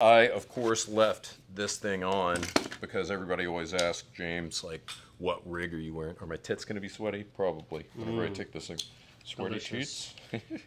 I, of course, left this thing on because everybody always asks James, like, what rig are you wearing? Are my tits going to be sweaty? Probably. Whenever I mm. take this thing. Sweaty Delicious. cheeks?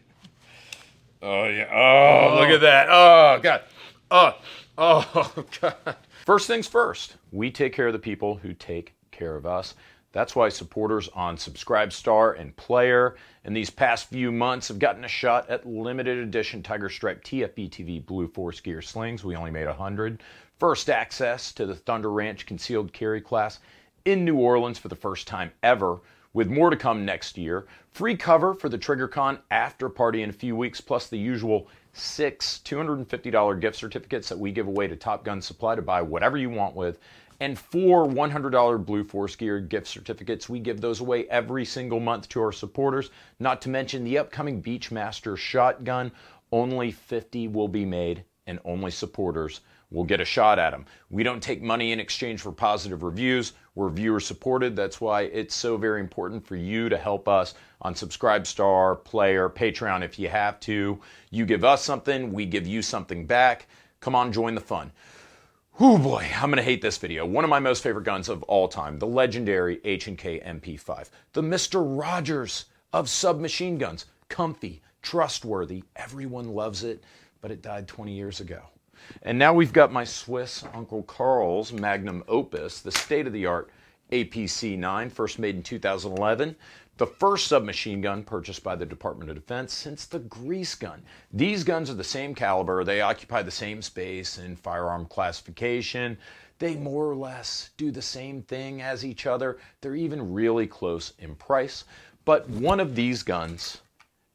oh, yeah. Oh, look oh. at that. Oh, God. Oh, oh, God. First things first, we take care of the people who take care of us. That's why supporters on Subscribestar and Player in these past few months have gotten a shot at limited edition Tiger Stripe TFB TV Blue Force Gear slings. We only made 100. First access to the Thunder Ranch concealed carry class in New Orleans for the first time ever, with more to come next year. Free cover for the TriggerCon after party in a few weeks, plus the usual six $250 gift certificates that we give away to Top Gun Supply to buy whatever you want with and four $100 Blue Force Gear gift certificates. We give those away every single month to our supporters, not to mention the upcoming Beachmaster shotgun. Only 50 will be made, and only supporters will get a shot at them. We don't take money in exchange for positive reviews. We're viewer supported. That's why it's so very important for you to help us on Subscribestar, Player, Patreon if you have to. You give us something, we give you something back. Come on, join the fun. Oh boy, I'm gonna hate this video. One of my most favorite guns of all time, the legendary H&K MP5. The Mr. Rogers of submachine guns. Comfy, trustworthy, everyone loves it, but it died 20 years ago. And now we've got my Swiss Uncle Karl's Magnum Opus, the state-of-the-art APC-9, first made in 2011 the first submachine gun purchased by the Department of Defense since the Grease gun. These guns are the same caliber, they occupy the same space in firearm classification. They more or less do the same thing as each other. They're even really close in price. But one of these guns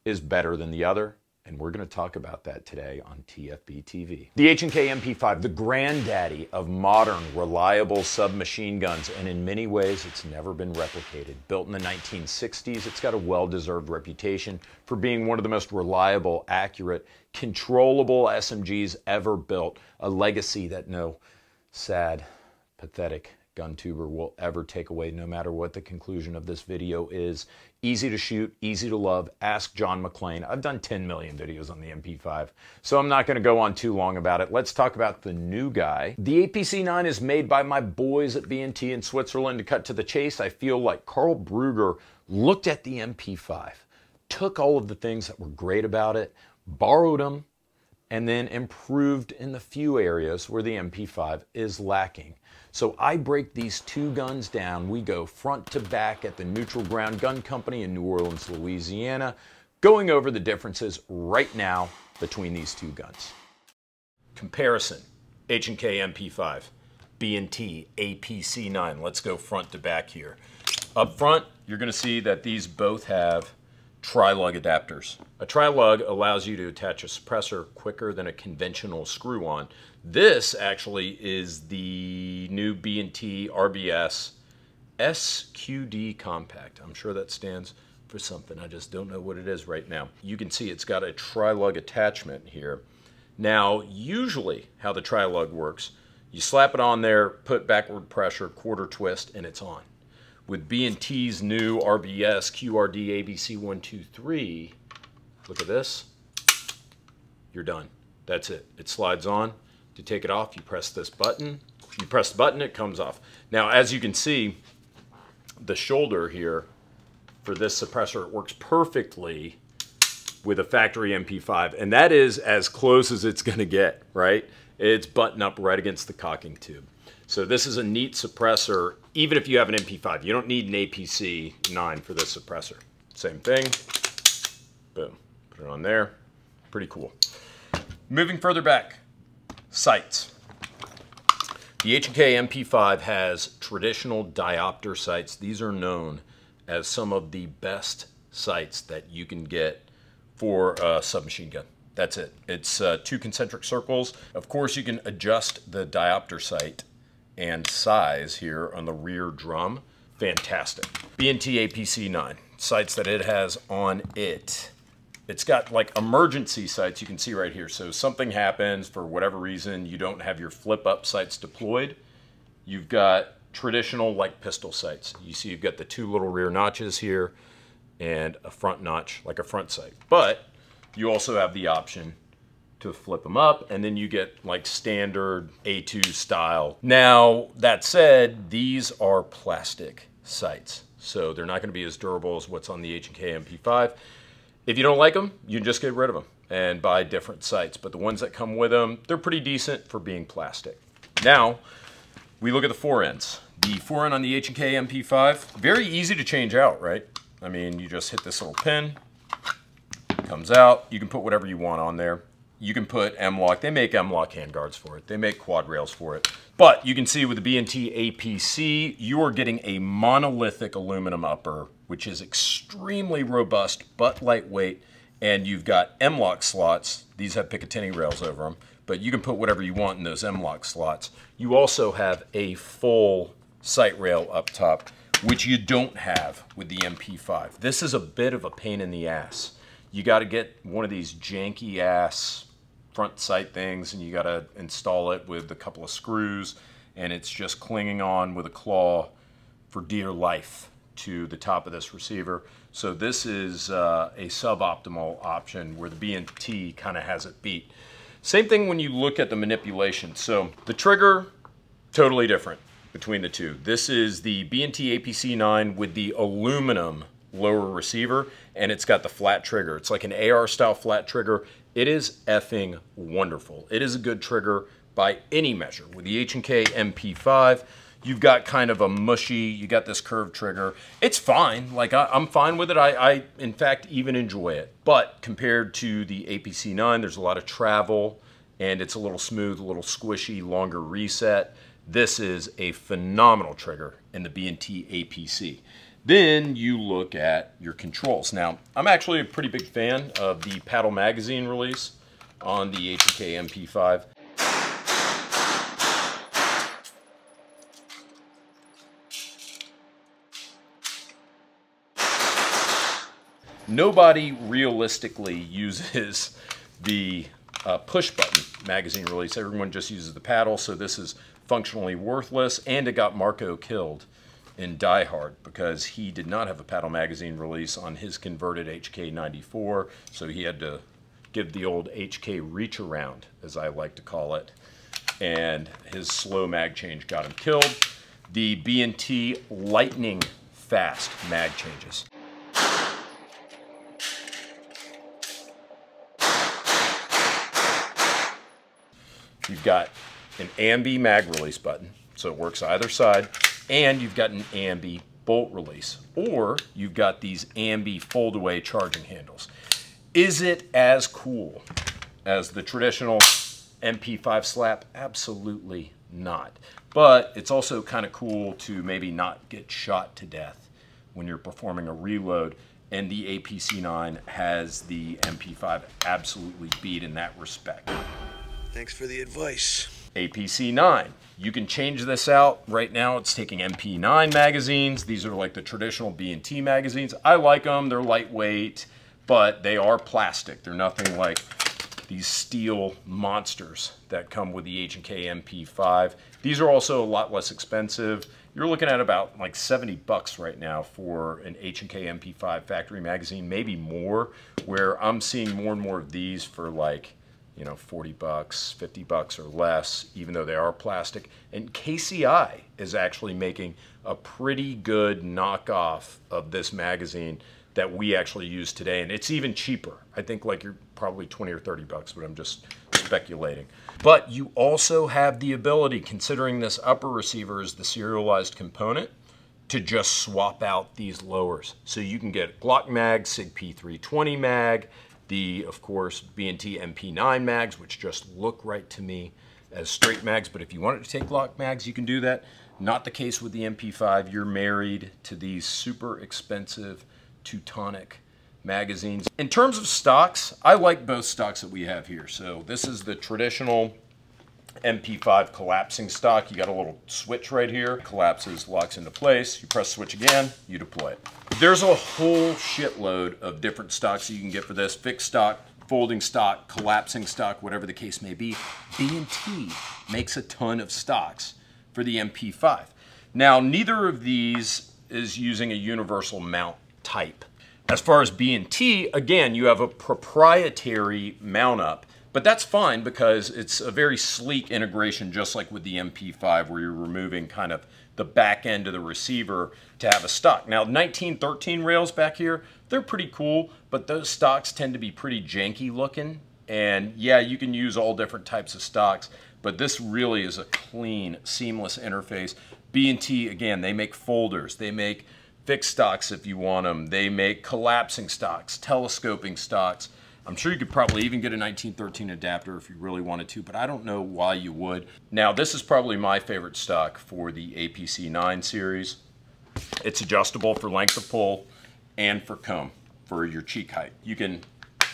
is better than the other, and we're going to talk about that today on TFB TV. The H&K MP5, the granddaddy of modern, reliable submachine guns, and in many ways it's never been replicated. Built in the 1960s, it's got a well-deserved reputation for being one of the most reliable, accurate, controllable SMGs ever built, a legacy that no sad, pathetic gun tuber will ever take away, no matter what the conclusion of this video is. Easy to shoot, easy to love. Ask John McClane. I've done 10 million videos on the MP5, so I'm not going to go on too long about it. Let's talk about the new guy. The APC-9 is made by my boys at B&T in Switzerland. To cut to the chase, I feel like Karl Brugger looked at the MP5, took all of the things that were great about it, borrowed them, and then improved in the few areas where the MP5 is lacking. So I break these two guns down. We go front to back at the Neutral Ground Gun Company in New Orleans, Louisiana, going over the differences right now between these two guns. Comparison, H&K MP5, B&T APC9. Let's go front to back here. Up front, you're going to see that these both have tri-lug adapters. A tri-lug allows you to attach a suppressor quicker than a conventional screw-on. This actually is the new B&T RBS SQD Compact. I'm sure that stands for something. I just don't know what it is right now. You can see it's got a tri-lug attachment here. Now, usually how the tri-lug works, you slap it on there, put backward pressure, quarter twist, and it's on with B&T's new RBS QRD ABC123, look at this, you're done. That's it. It slides on. To take it off, you press this button. You press the button, it comes off. Now, as you can see, the shoulder here for this suppressor, it works perfectly with a factory MP5, and that is as close as it's going to get, right? It's buttoned up right against the cocking tube. So this is a neat suppressor, even if you have an MP5. You don't need an APC-9 for this suppressor. Same thing. Boom. Put it on there. Pretty cool. Moving further back, sights. The H&K MP5 has traditional diopter sights. These are known as some of the best sights that you can get for a submachine gun. That's it. It's uh, two concentric circles. Of course, you can adjust the diopter sight and size here on the rear drum. Fantastic. B&T APC-9, sights that it has on it. It's got like emergency sights you can see right here. So something happens for whatever reason, you don't have your flip up sights deployed. You've got traditional like pistol sights. You see you've got the two little rear notches here and a front notch like a front sight. But you also have the option to flip them up, and then you get like standard A2 style. Now, that said, these are plastic sights, so they're not gonna be as durable as what's on the H&K MP5. If you don't like them, you can just get rid of them and buy different sights. But the ones that come with them, they're pretty decent for being plastic. Now, we look at the fore ends. The fore end on the H&K MP5, very easy to change out, right? I mean, you just hit this little pin, comes out. You can put whatever you want on there. You can put M-LOK. They make M-LOK handguards for it. They make quad rails for it. But you can see with the B&T APC, you are getting a monolithic aluminum upper, which is extremely robust but lightweight. And you've got M-LOK slots. These have Picatinny rails over them. But you can put whatever you want in those M-LOK slots. You also have a full sight rail up top, which you don't have with the MP5. This is a bit of a pain in the ass you got to get one of these janky ass front sight things and you got to install it with a couple of screws and it's just clinging on with a claw for dear life to the top of this receiver. So this is uh, a suboptimal option where the B&T kind of has it beat. Same thing when you look at the manipulation. So the trigger, totally different between the two. This is the B&T APC9 with the aluminum lower receiver and it's got the flat trigger. It's like an AR style flat trigger. It is effing wonderful. It is a good trigger by any measure. With the H&K MP5, you've got kind of a mushy, you got this curved trigger. It's fine, like I, am fine with it. I, I, in fact, even enjoy it. But compared to the APC9, there's a lot of travel and it's a little smooth, a little squishy, longer reset. This is a phenomenal trigger in the B&T APC. Then you look at your controls. Now, I'm actually a pretty big fan of the paddle magazine release on the H&K MP5. Nobody realistically uses the uh, push button magazine release. Everyone just uses the paddle, so this is functionally worthless, and it got Marco killed in Die Hard because he did not have a Paddle Magazine release on his converted HK94, so he had to give the old HK reach around, as I like to call it, and his slow mag change got him killed. The B&T lightning fast mag changes. You've got an AMB mag release button, so it works either side and you've got an AMB bolt release, or you've got these AMB fold away charging handles. Is it as cool as the traditional MP5 slap? Absolutely not. But it's also kind of cool to maybe not get shot to death when you're performing a reload. And the APC9 has the MP5 absolutely beat in that respect. Thanks for the advice. APC9. You can change this out. Right now it's taking MP9 magazines. These are like the traditional B&T magazines. I like them. They're lightweight, but they are plastic. They're nothing like these steel monsters that come with the H&K MP5. These are also a lot less expensive. You're looking at about like 70 bucks right now for an H&K MP5 factory magazine, maybe more, where I'm seeing more and more of these for like you know, 40 bucks, 50 bucks or less, even though they are plastic. And KCI is actually making a pretty good knockoff of this magazine that we actually use today. And it's even cheaper. I think like you're probably 20 or 30 bucks, but I'm just speculating. But you also have the ability, considering this upper receiver is the serialized component, to just swap out these lowers. So you can get Glock mag, SIG P320 mag, the, of course, B&T MP9 mags, which just look right to me as straight mags, but if you wanted to take Glock mags, you can do that. Not the case with the MP5. You're married to these super expensive Teutonic magazines. In terms of stocks, I like both stocks that we have here. So this is the traditional MP5 collapsing stock. You got a little switch right here, collapses, locks into place. You press switch again, you deploy it. There's a whole shitload of different stocks you can get for this. Fixed stock, folding stock, collapsing stock, whatever the case may be. B&T makes a ton of stocks for the MP5. Now, neither of these is using a universal mount type. As far as B&T, again, you have a proprietary mount up But that's fine because it's a very sleek integration, just like with the MP5, where you're removing kind of the back end of the receiver to have a stock. Now, 1913 rails back here, they're pretty cool, but those stocks tend to be pretty janky looking. And yeah, you can use all different types of stocks, but this really is a clean, seamless interface. B&T, again, they make folders. They make fixed stocks if you want them. They make collapsing stocks, telescoping stocks. I'm sure you could probably even get a 1913 adapter if you really wanted to, but I don't know why you would. Now, this is probably my favorite stock for the APC 9 series. It's adjustable for length of pull and for comb for your cheek height. You can,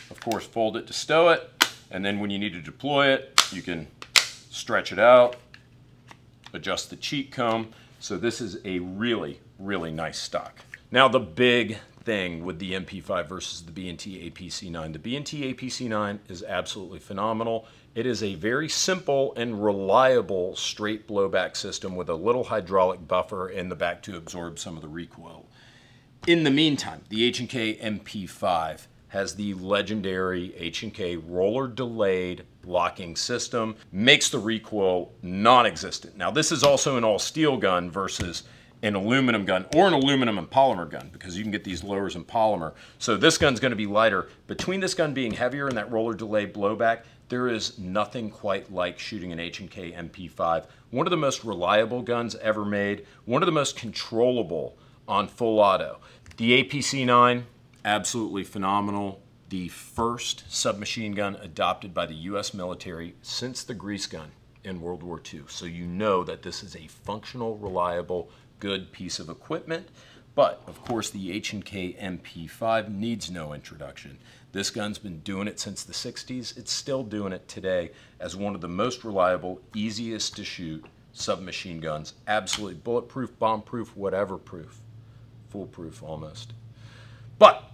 of course, fold it to stow it, and then when you need to deploy it, you can stretch it out, adjust the cheek comb. So this is a really, really nice stock. Now the big thing with the MP5 versus the B&T APC9. The B&T APC9 is absolutely phenomenal. It is a very simple and reliable straight blowback system with a little hydraulic buffer in the back to absorb some of the recoil. In the meantime, the H&K MP5 has the legendary H&K roller delayed locking system, makes the recoil non-existent. Now this is also an all steel gun versus an aluminum gun or an aluminum and polymer gun because you can get these lowers in polymer. So this gun's going to be lighter. Between this gun being heavier and that roller delay blowback, there is nothing quite like shooting an H&K MP5. One of the most reliable guns ever made, one of the most controllable on full auto. The APC-9, absolutely phenomenal. The first submachine gun adopted by the US military since the grease gun in World War II. So you know that this is a functional, reliable good piece of equipment. But of course, the H&K MP5 needs no introduction. This gun's been doing it since the 60s. It's still doing it today as one of the most reliable, easiest to shoot submachine guns. Absolutely bulletproof, bomb-proof, whatever proof. Foolproof almost. But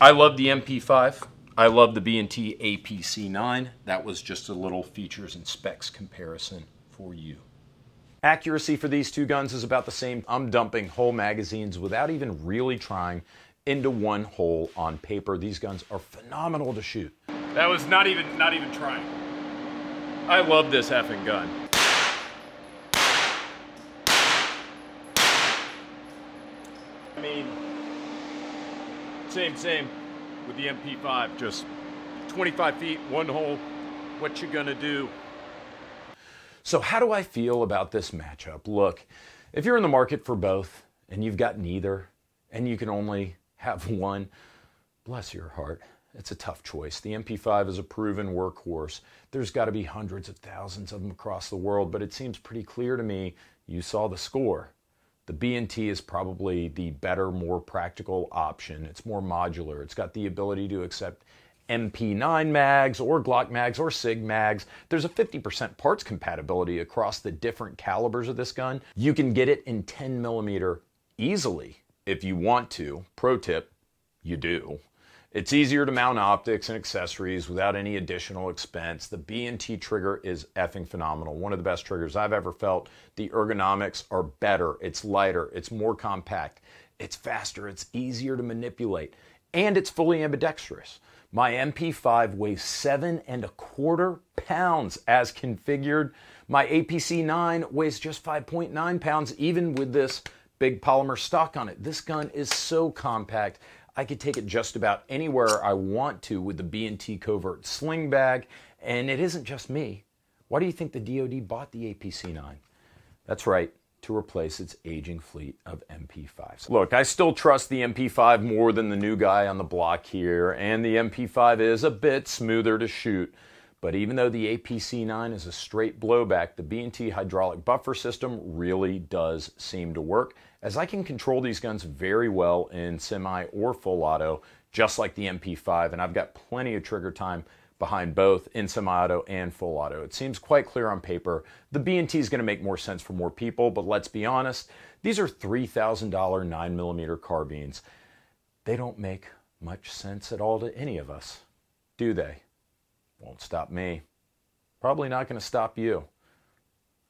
I love the MP5. I love the B&T APC9. That was just a little features and specs comparison for you. Accuracy for these two guns is about the same. I'm dumping whole magazines without even really trying into one hole on paper. These guns are phenomenal to shoot. That was not even not even trying. I love this effing gun. I mean, same, same with the MP5, just 25 feet, one hole. What you gonna do? So, how do I feel about this matchup? Look, if you're in the market for both and you've got neither and you can only have one, bless your heart. It's a tough choice. The MP5 is a proven workhorse. There's got to be hundreds of thousands of them across the world, but it seems pretty clear to me you saw the score. The B&T is probably the better, more practical option. It's more modular. It's got the ability to accept MP9 mags or Glock mags or SIG mags. There's a 50% parts compatibility across the different calibers of this gun. You can get it in 10 millimeter easily if you want to. Pro tip, you do. It's easier to mount optics and accessories without any additional expense. The B&T trigger is effing phenomenal. One of the best triggers I've ever felt. The ergonomics are better. It's lighter. It's more compact. It's faster. It's easier to manipulate. And it's fully ambidextrous. My MP5 weighs seven and a quarter pounds as configured. My APC 9 weighs just 5.9 pounds, even with this big polymer stock on it. This gun is so compact. I could take it just about anywhere I want to with the B&T Covert sling bag, and it isn't just me. Why do you think the DoD bought the APC 9? That's right, to replace its aging fleet of MP5s. Look, I still trust the MP5 more than the new guy on the block here, and the MP5 is a bit smoother to shoot. But even though the APC9 is a straight blowback, the B&T hydraulic buffer system really does seem to work, as I can control these guns very well in semi or full auto, just like the MP5, and I've got plenty of trigger time behind both in semi-auto and full auto. It seems quite clear on paper. The B&T is going to make more sense for more people, but let's be honest, these are $3,000 9mm carbines. They don't make much sense at all to any of us, do they? Won't stop me. Probably not going to stop you.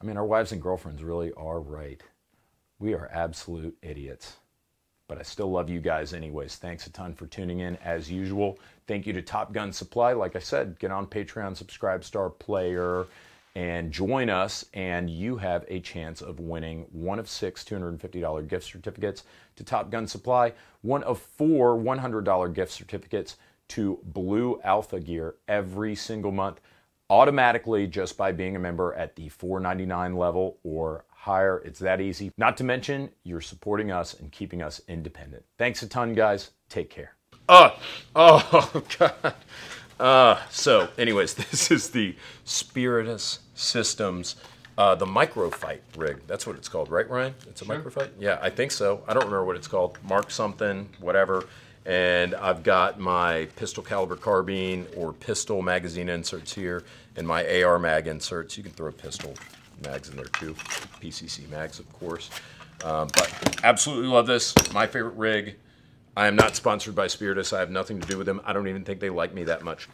I mean, our wives and girlfriends really are right. We are absolute idiots. But I still love you guys anyways. Thanks a ton for tuning in as usual. Thank you to Top Gun Supply. Like I said, get on Patreon, subscribe, star player, and join us, and you have a chance of winning one of six $250 gift certificates to Top Gun Supply, one of four $100 gift certificates to Blue Alpha Gear every single month, automatically just by being a member at the $4.99 level or higher. It's that easy. Not to mention, you're supporting us and keeping us independent. Thanks a ton, guys. Take care. Oh, oh, God. Uh, so, anyways, this is the Spiritus Systems, uh, the microfight rig. That's what it's called, right, Ryan? It's a microfight? Yeah, I think so. I don't remember what it's called. Mark something, whatever. And I've got my pistol caliber carbine or pistol magazine inserts here and my AR mag inserts. You can throw a pistol mags in there too, PCC mags, of course. Um, but absolutely love this. My favorite rig. I am not sponsored by Spiritus. I have nothing to do with them. I don't even think they like me that much.